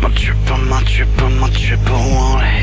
my trip, my trip, my trip, I want it.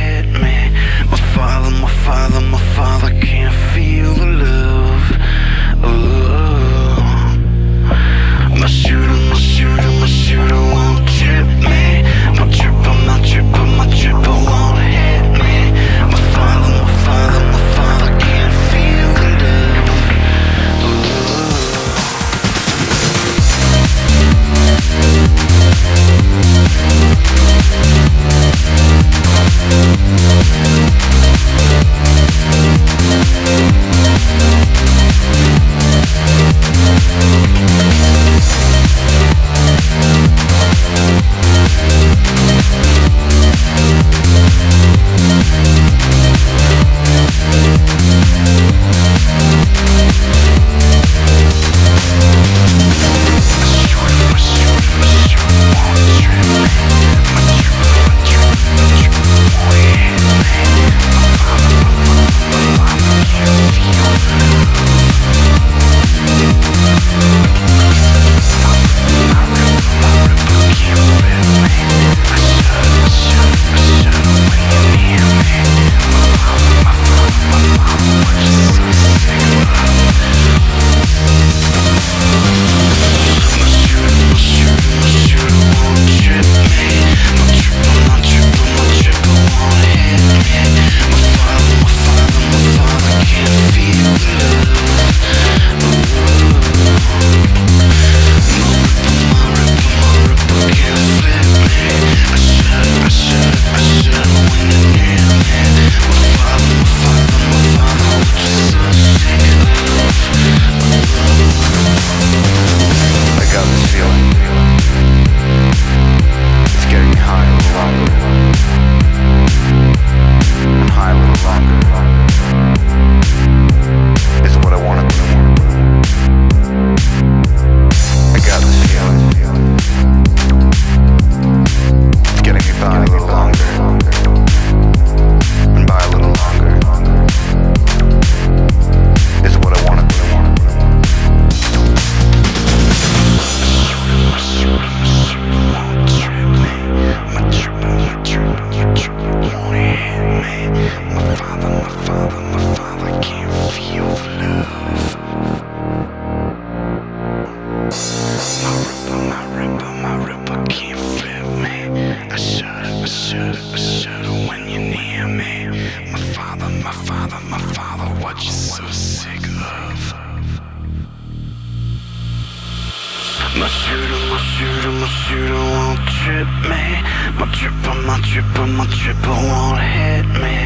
My tripper, my tripper, my tripper won't hit me.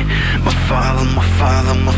My father, my father, my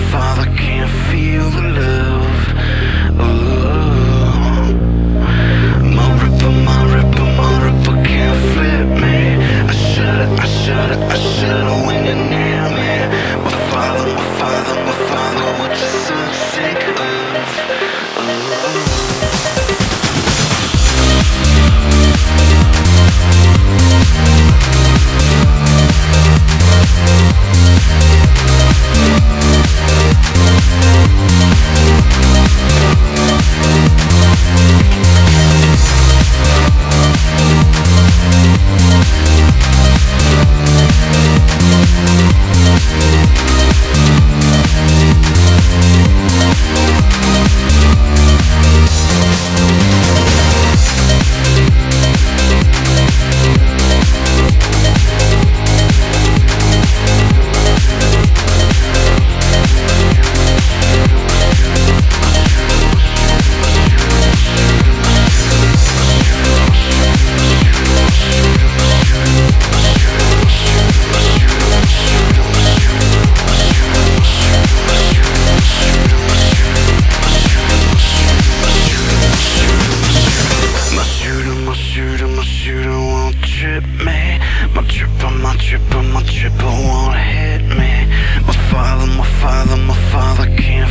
My tripper, my tripper, my tripper won't hit me. My father, my father, my father can't